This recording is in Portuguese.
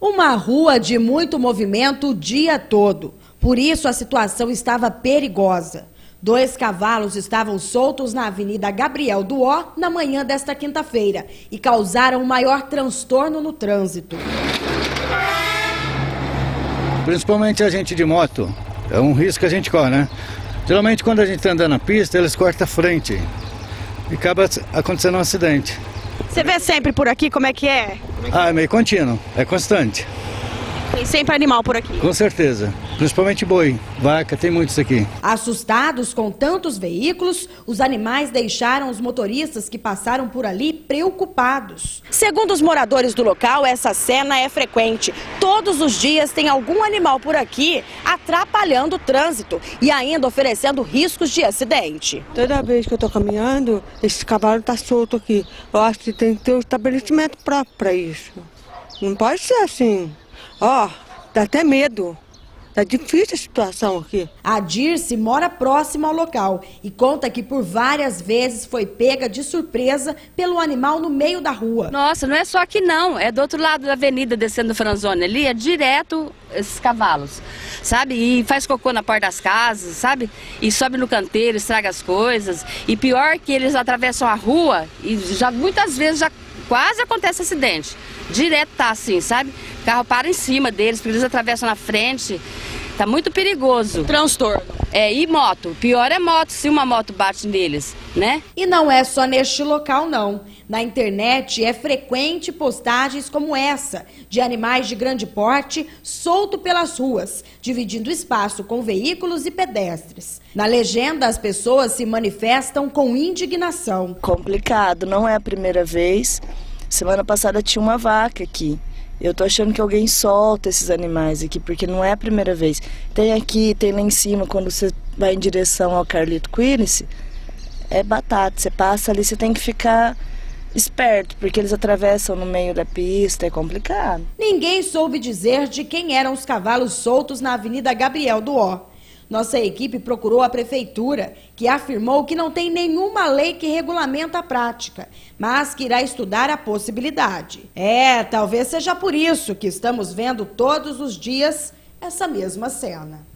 Uma rua de muito movimento o dia todo. Por isso a situação estava perigosa. Dois cavalos estavam soltos na Avenida Gabriel do Ó na manhã desta quinta-feira e causaram o maior transtorno no trânsito. Principalmente a gente de moto. É um risco que a gente corre, né? Geralmente quando a gente está andando na pista, eles cortam a frente. E acaba acontecendo um acidente. Você vê sempre por aqui como é que é? Ah, é meio contínuo, é constante. Tem sempre animal por aqui. Com certeza. Principalmente boi, vaca, tem muitos aqui. Assustados com tantos veículos, os animais deixaram os motoristas que passaram por ali preocupados. Segundo os moradores do local, essa cena é frequente. Todos os dias tem algum animal por aqui atrapalhando o trânsito e ainda oferecendo riscos de acidente. Toda vez que eu estou caminhando, esse cavalo está solto aqui. Eu acho que tem que ter um estabelecimento próprio para isso. Não pode ser assim. Ó, oh, dá até medo. Tá difícil a situação aqui. A Dirce mora próxima ao local e conta que por várias vezes foi pega de surpresa pelo animal no meio da rua. Nossa, não é só aqui não, é do outro lado da avenida descendo o Franzone ali, é direto esses cavalos, sabe? E faz cocô na porta das casas, sabe? E sobe no canteiro, estraga as coisas. E pior que eles atravessam a rua e já muitas vezes já quase acontece acidente. Direto tá assim, sabe? O carro para em cima deles, porque eles atravessam na frente. Tá muito perigoso. Transtorno. É, e moto. Pior é moto, se uma moto bate neles, né? E não é só neste local, não. Na internet é frequente postagens como essa, de animais de grande porte solto pelas ruas, dividindo espaço com veículos e pedestres. Na legenda, as pessoas se manifestam com indignação. Complicado, não é a primeira vez. Semana passada tinha uma vaca aqui. Eu tô achando que alguém solta esses animais aqui, porque não é a primeira vez. Tem aqui, tem lá em cima, quando você vai em direção ao Carlito Quiris, é batata. Você passa ali, você tem que ficar esperto, porque eles atravessam no meio da pista, é complicado. Ninguém soube dizer de quem eram os cavalos soltos na Avenida Gabriel do Ó. Nossa equipe procurou a prefeitura, que afirmou que não tem nenhuma lei que regulamenta a prática, mas que irá estudar a possibilidade. É, talvez seja por isso que estamos vendo todos os dias essa mesma cena.